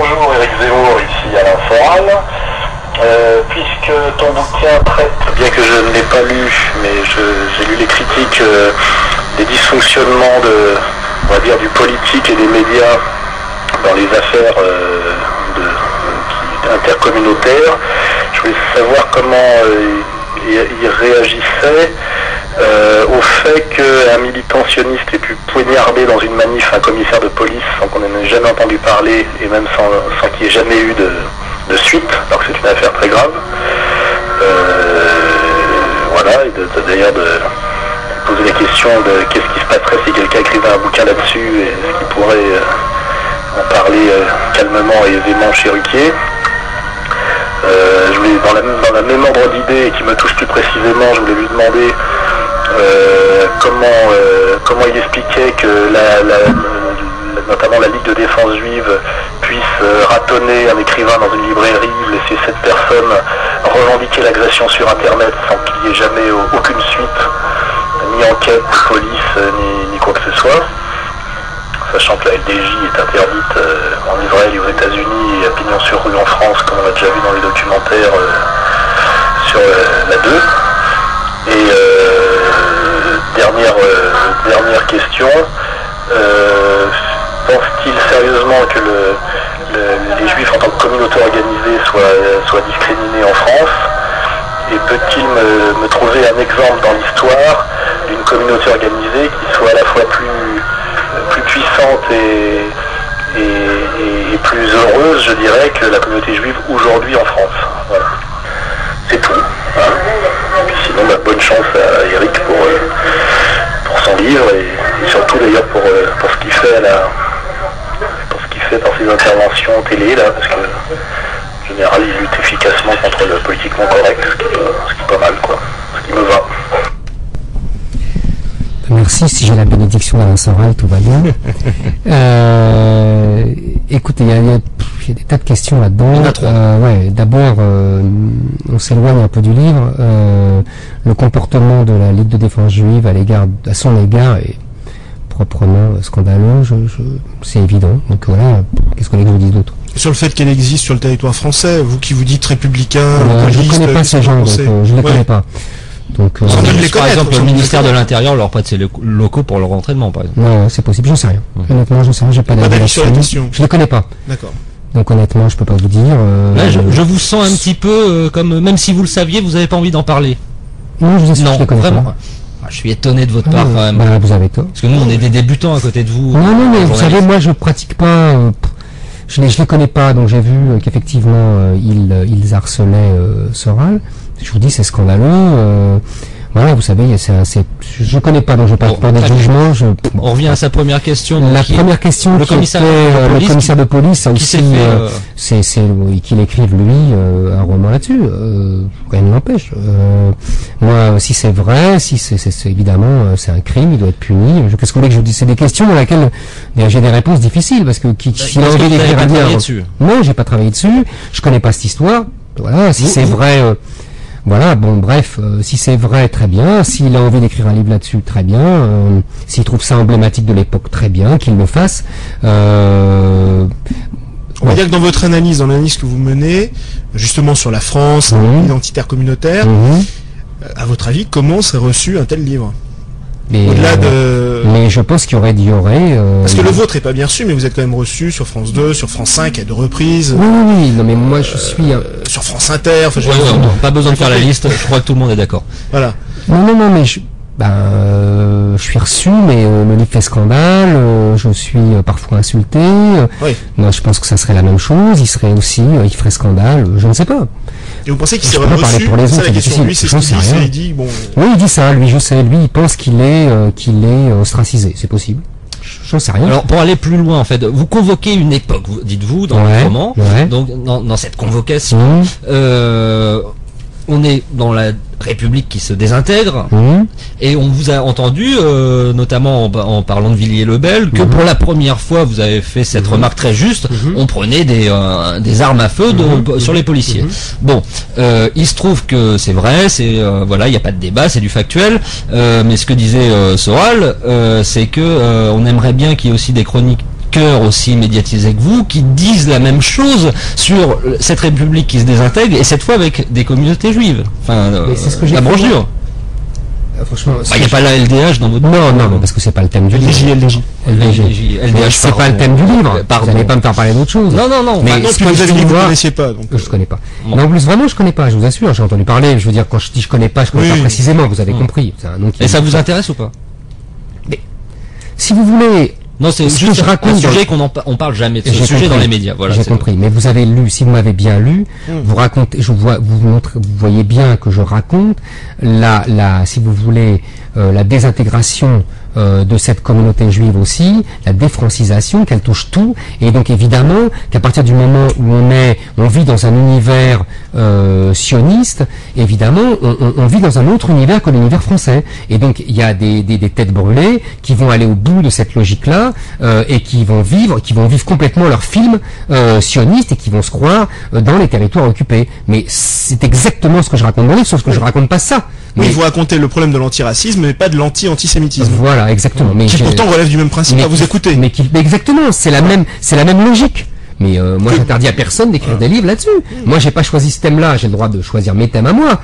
bonjour Eric Zemmour ici à l'Inforal. Euh, puisque ton bouquin traite, bien que je ne l'ai pas lu, mais j'ai lu les critiques euh, des dysfonctionnements de, on va dire, du politique et des médias dans les affaires euh, intercommunautaires, je voulais savoir comment il réagissait au fait qu'un militant sioniste ait pu poignarder dans une manif un commissaire de police sans qu'on ait jamais entendu parler et même sans, qu'il n'y ait jamais eu de, suite, alors que c'est une affaire très grave. Euh, voilà, et d'ailleurs de, poser la question de qu'est-ce qui se passerait si quelqu'un écrivait un bouquin là-dessus et ce qui pourrait euh, en parler euh, calmement et aisément chez Ruquier. je voulais, dans, la, même ordre d'idée et qui me touche plus précisément, je voulais lui demander euh, comment, euh, comment il expliquait que notamment la Ligue de défense juive puisse euh, ratonner un écrivain dans une librairie, laisser cette personne revendiquer l'agression sur Internet sans qu'il n'y ait jamais aucune suite, ni enquête, ni police, ni, quoi que ce soit. Sachant que la LDJ est interdite en Israël et aux États-Unis et à pignon sur rue en France, comme on l'a déjà vu dans les documentaires sur la 2. Et dernière question. Euh, pense-t-il sérieusement que les juifs en tant que communauté organisée soient, discriminés en France? Et peut-il me, trouver un exemple dans l'histoire d'une communauté organisée qui soit à la fois plus, puissante et, plus heureuse, je dirais, que la communauté juive aujourd'hui en France? Voilà. C'est tout. Hein. sinon, bah, bonne chance à Eric pour, euh, livre et, surtout d'ailleurs pour, euh, pour ce qu'il fait là, pour ce qu'il fait dans ses interventions télé là, parce que en général il lutte efficacement contre le politiquement correct, ce qui est pas, mal quoi, ce qui me va. Merci, si j'ai la bénédiction d'Alain Soral, tout va bien. Euh, écoutez, il y, a des tas de questions là-dedans. Euh, ouais, D'abord, euh, on s'éloigne un peu du livre. le comportement de la Ligue de défense juive à, l'égard, à son égard est proprement scandaleux, c'est évident. Donc voilà, qu'est-ce qu'on vous dit d'autre? Sur le fait qu'elle existe sur le territoire français, vous qui vous dites républicain, je ne connais pas ces gens, je ne les connais pas. Donc, euh, par exemple, le ministère de l'Intérieur leur prête ses locaux pour leur entraînement, par exemple. Non, c'est possible, j'en sais rien. Honnêtement, j'en sais rien, j'ai pas d'avis Je les connais pas. D'accord. Donc honnêtement, je peux pas vous dire. Euh, je, vous sens un petit peu euh, comme même si vous le saviez, vous n'avez pas envie d'en parler. Non, je, sais, non, je vraiment. Ah, je suis étonné de votre part quand même. Bah, vous avez tort. Parce que nous, on est des débutants à côté de vous. Non, non, mais vous savez, moi, je pratique pas. je les, je les connais pas, donc j'ai vu qu'effectivement, ils, ils harcelaient Soral. Je vous dis, c'est scandaleux. Euh, voilà, vous savez, c'est je ne connais pas, donc je ne parle pas de jugement. Je, On revient à sa première question. la première question, le commissaire, euh, le commissaire de police, qui aussi, euh, c'est qu'il écrive lui un roman là-dessus. rien ne l'empêche. moi, si c'est vrai, si c'est évidemment c'est un crime, il doit être puni. Qu'est-ce que vous voulez que je dise? C'est des questions dans lesquelles j'ai des réponses difficiles parce que qui, a envie d'écrire un livre, non, j'ai pas travaillé dessus. Je connais pas cette histoire. Voilà, si c'est vrai. Voilà, bon, bref, euh, si c'est vrai, très bien. S'il a envie d'écrire un livre là-dessus, très bien. Euh, s'il trouve ça emblématique de l'époque, très bien, qu'il le fasse. Euh, on va dire que dans votre analyse, dans l'analyse que vous menez, justement sur la France, mmh. identitaire communautaire, mmh. à votre avis, comment serait reçu un tel livre? Au-delà de... mais je pense qu'il y aurait, il y aurait. Parce que le vôtre est pas bien reçu, mais vous êtes quand même reçu sur France 2, sur France 5 à deux reprises. Oui, oui, oui. Non, mais moi je suis sur France Inter. Enfin, pas besoin de faire la liste. Je crois que tout le monde est d'accord. Voilà. Non, non, non, mais je, ben, euh, je suis reçu, mais euh, le livre fait scandale. Euh, je suis parfois insulté. Oui. Moi, je pense que ça serait la même chose. Il serait aussi, il ferait scandale. Je ne sais pas. Et vous pensez qu'il serait reçu pour les autres, c'est difficile. Lui, c'est ce qu'il dit, dit, bon. Oui, il dit ça. Lui, je sais. Lui, il pense qu'il est, qu'il est ostracisé. C'est possible. J'en sais rien. Alors pour aller plus loin en fait, vous convoquez une époque, dites-vous dans le roman. Donc dans, cette convocation, euh, on est dans la République qui se désintègre. Mmh. Et on vous a entendu, euh, notamment en, parlant de Villiers-le-Bel, que mmh. pour la première fois, vous avez fait cette mmh. remarque très juste, on prenait des, euh, des armes à feu sur les policiers. Bon, euh, il se trouve que c'est vrai, c'est voilà, il n'y a pas de débat, c'est du factuel. mais ce que disait Soral, c'est que on aimerait bien qu'il y ait aussi des chroniques cœur aussi médiatisés que vous, qui disent la même chose sur cette république qui se désintègre, et cette fois avec des communautés juives. Enfin, c'est ce que la brochure. Euh, franchement, il n'y a pas la LDH dans votre non, non, non, parce que c'est pas le thème du livre. LDJ, LDJ. LDH, c'est pas le thème du livre. Pardon. Vous n'allez pas me faire parler d'autre chose. Non, non, non. Mais non, puis vous avez dit que vous ne connaissiez pas. Donc... Je connais pas. Mais en plus, vraiment, je connais pas. Je vous assure, j'ai entendu parler. Je veux dire, quand je dis je connais pas, je connais pas précisément. Vous avez compris. Un nom qui Et ça vous intéresse ou pas? Mais si vous voulez non, c'est je raconte un sujet qu'on on parle jamais de ce sujet dans les médias. Voilà. J'ai compris. Mais vous avez lu, si vous m'avez bien lu, hmm. vous racontez, je vois, vous montrez, vous voyez bien que je raconte la, la, si vous voulez, euh, la désintégration euh, de cette communauté juive aussi, la défrancisation, qu'elle touche tout, et donc évidemment qu'à partir du moment où on est, on vit dans un univers euh, sioniste, évidemment, on, vit dans un autre univers que l'univers français, et donc il y a des, têtes brûlées qui vont aller au bout de cette logique-là et qui vont vivre, qui vont vivre complètement leur film sioniste et qui vont se croire dans les territoires occupés. Mais c'est exactement ce que je raconte dans le livre, sauf que je raconte pas ça. Oui, vous racontez le problème de l'antiracisme, mais pas de l'anti-antisémitisme. Voilà, exactement. Mais qui pourtant relève du même principe à vous écouter. Mais, exactement, c'est la même, c'est la même logique. Mais euh, moi, j'interdis à personne d'écrire des livres là-dessus. Moi, j'ai pas choisi ce thème-là. J'ai le droit de choisir mes thèmes à moi.